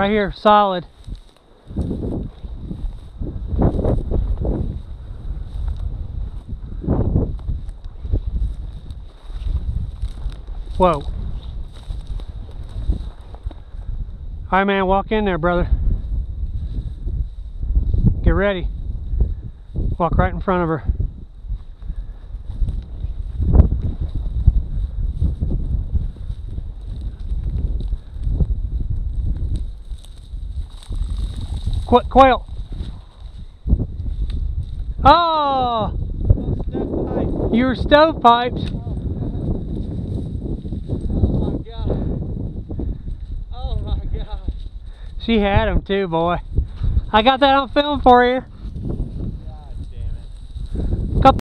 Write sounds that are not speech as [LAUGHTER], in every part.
Right here, solid. Whoa. All right, man, walk in there, brother. Get ready. Walk right in front of her. Qu quail. Ah! Oh, you were stovepipes. Oh my god. Oh my god. She had them too, boy. I got that on film for you. God damn it. Couple.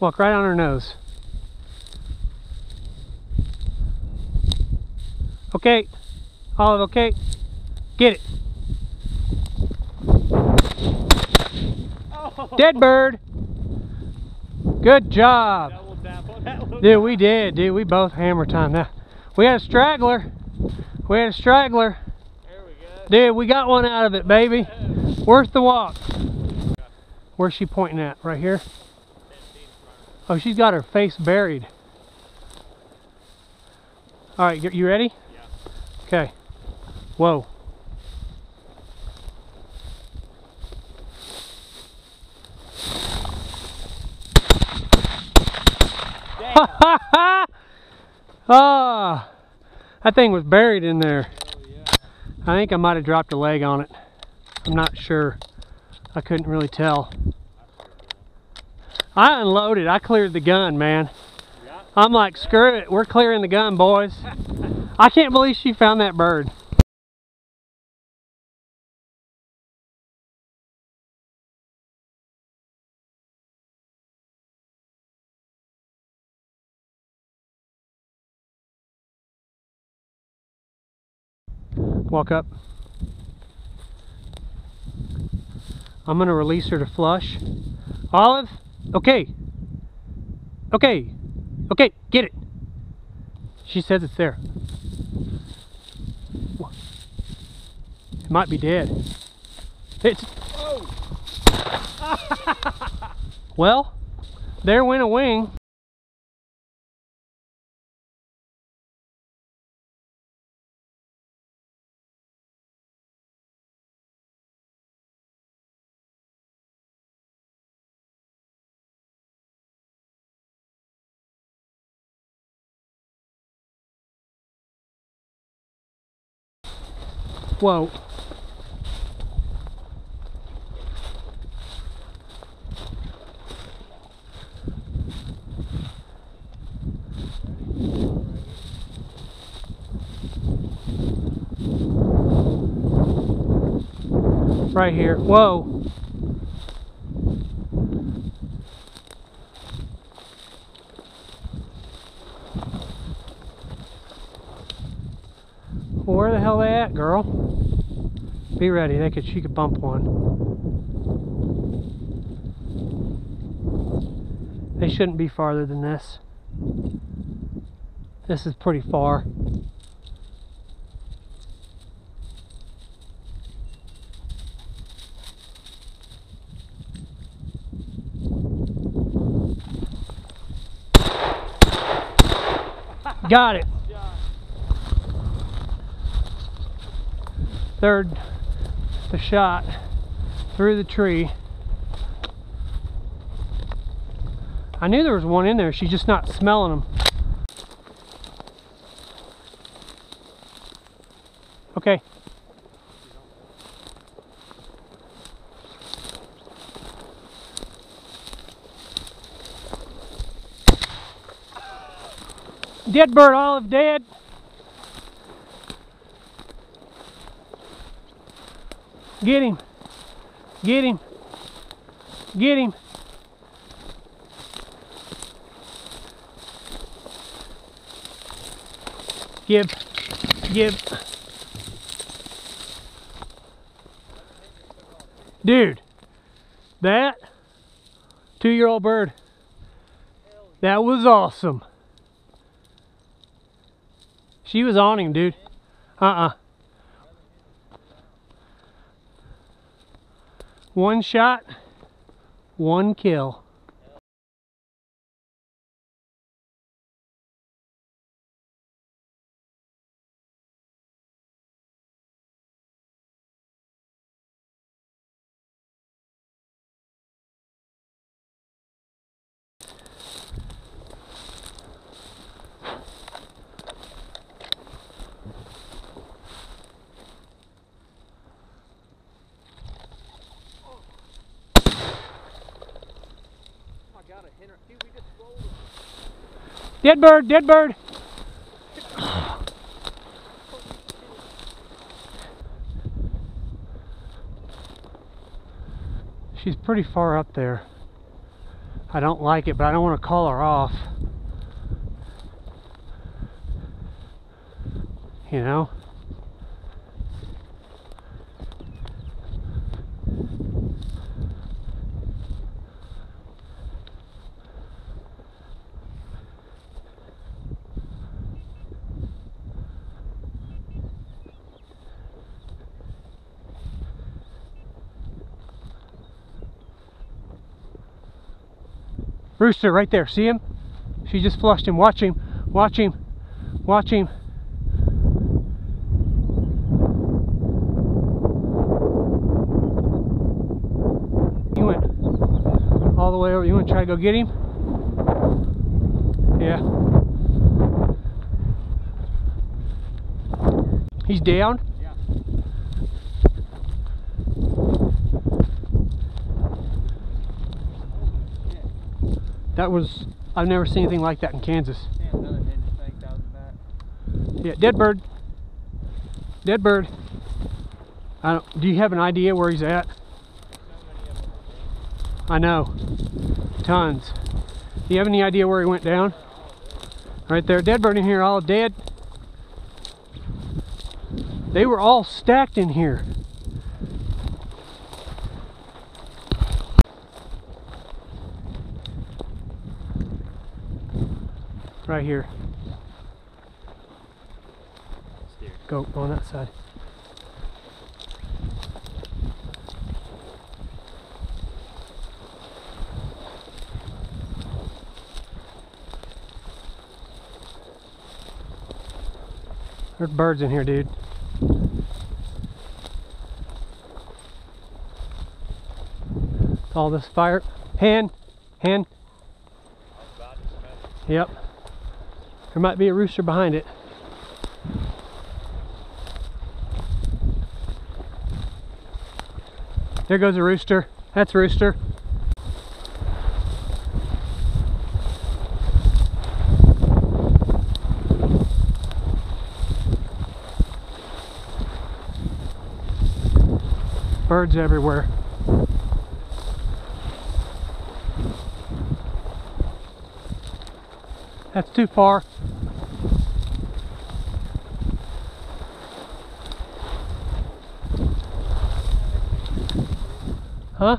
Walk right on her nose. Okay. Olive, okay. Get it. Oh. Dead bird. Good job. Double tap on that one. Dude, we did, dude. We both hammer time that. We had a straggler. We had a straggler. There we go. Dude, we got one out of it, baby. Worth the walk. Where's she pointing at? Right here? Oh, she's got her face buried. All right, you- you ready? Yeah. Okay. Whoa. Damn. [LAUGHS] ah, that thing was buried in there. I think I might have dropped a leg on it. I'm not sure. I couldn't really tell. I unloaded. I cleared the gun, man. I'm like, screw it. We're clearing the gun, boys. I can't believe she found that bird. Walk up. I'm going to release her to flush. Olive, okay. Okay. Okay, get it. She says it's there. It might be dead. It's Oh. [LAUGHS] well, there went a wing. Whoa. Right here. Whoa. Well, where the hell they at, girl? Be ready. They could. She could bump one. They shouldn't be farther than this. This is pretty far. Got it. Third, the shot through the tree. I knew there was one in there. She's just not smelling them. Okay. Dead bird, olive dead. Get him. Get him. Get him. Give. Give. Dude, that two year old bird, that was awesome. She was on him, dude. Uh-uh. One shot, one kill. Oh my god, a Henry. Dude, we just rolled him. Dead bird, dead bird. She's pretty far up there. I don't like it, but I don't want to call her off. You know? Rooster right there. See him? She just flushed him. Watch him. Watch him. Watch him. You went all the way over. You want to try to go get him? Yeah. He's down? Yeah. That was, I've never seen anything like that in Kansas. Yeah, another Henry snake out in that. Yeah, dead bird. Dead bird. I don't, do you have an idea where he's at? So many of them. I know. Tons. Do you have any idea where he went down? Right there. Dead bird in here, all dead. They were all stacked in here. Right here. Steer. Go on that side. There's birds in here, dude. All this fire. Hand. Hand. About to smash. Yep. There might be a rooster behind it. There goes a rooster. That's rooster. Birds everywhere. That's too far. Huh?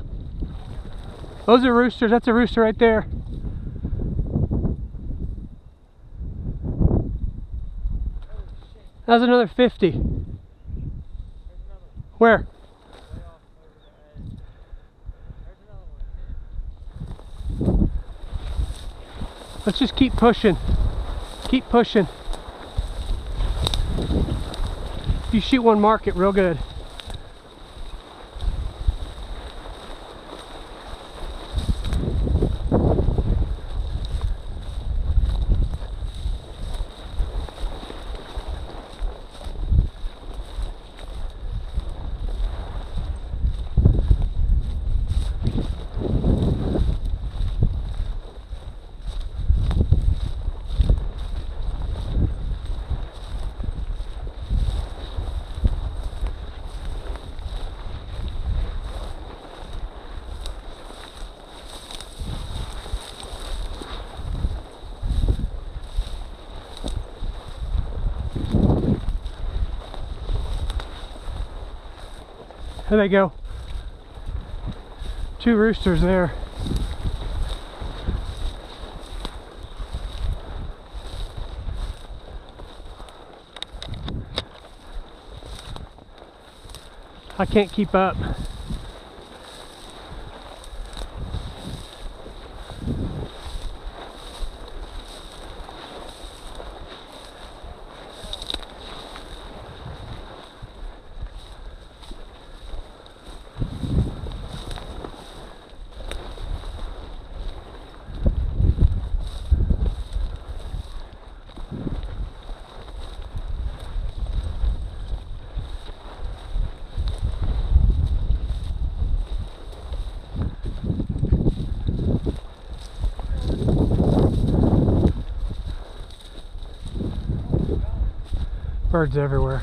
Those are roosters. That's a rooster right there. That's another 50. Where? one way off over the edge. There's another one. Let's just keep pushing. Keep pushing. You shoot one, mark it real good. There they go. Two roosters there. I can't keep up. Birds everywhere.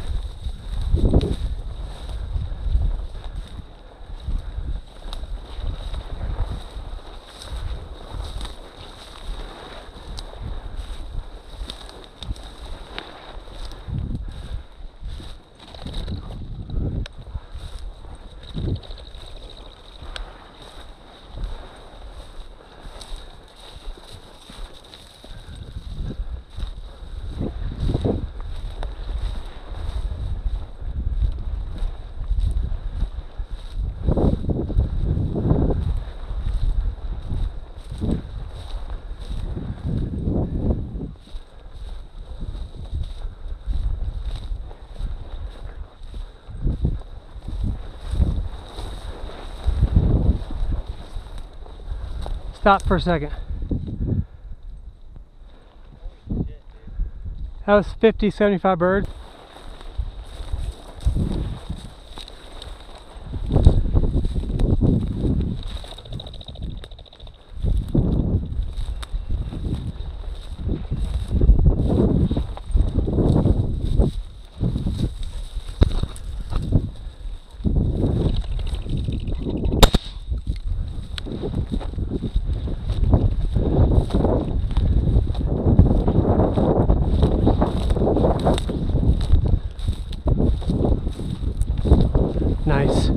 Stop for a second. That was 50, 75 birds. Nice.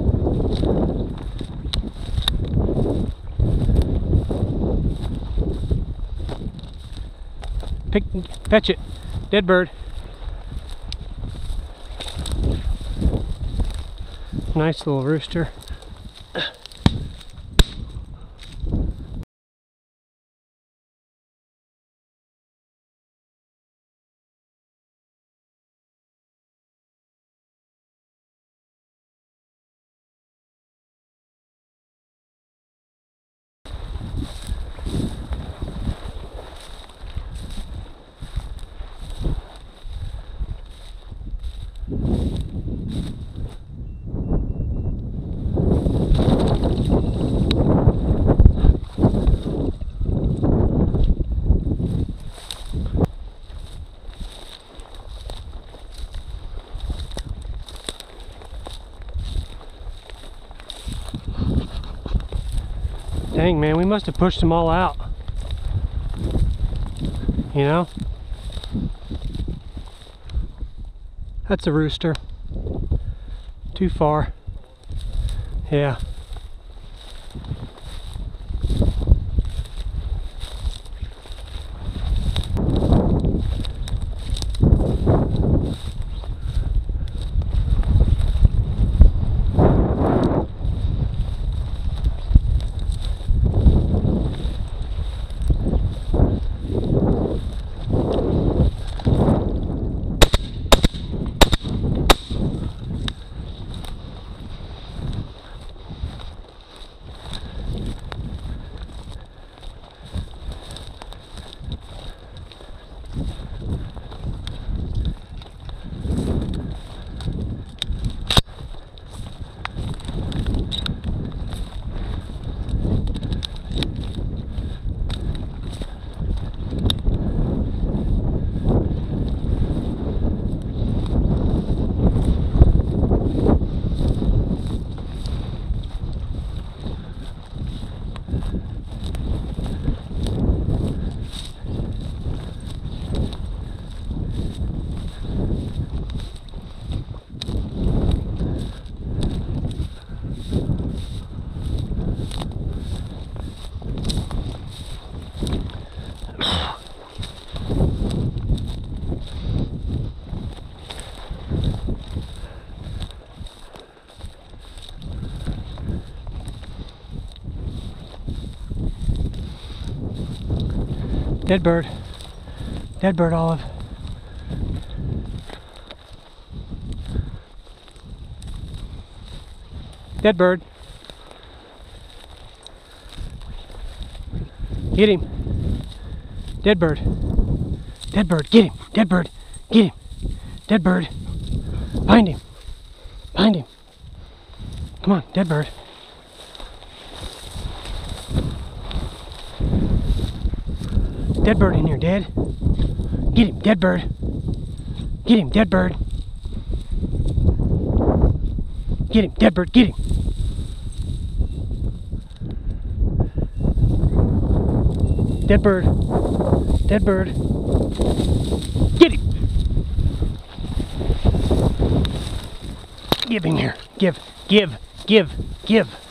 Pick, fetch it. Dead bird. Nice little rooster. Dang, man, we must have pushed them all out. You know? That's a rooster. Too far. Yeah. Dead bird. Dead bird, Olive. Dead bird. Get him. Dead bird. Dead bird. Get him. Dead bird. Get him. Dead bird. Find him. Find him. Come on, dead bird. Dead bird in here, dead. Get him, dead bird. Get him, dead bird. Get him, dead bird, get him. Dead bird. Dead bird. Get him. Give him here. Give, give, give, give.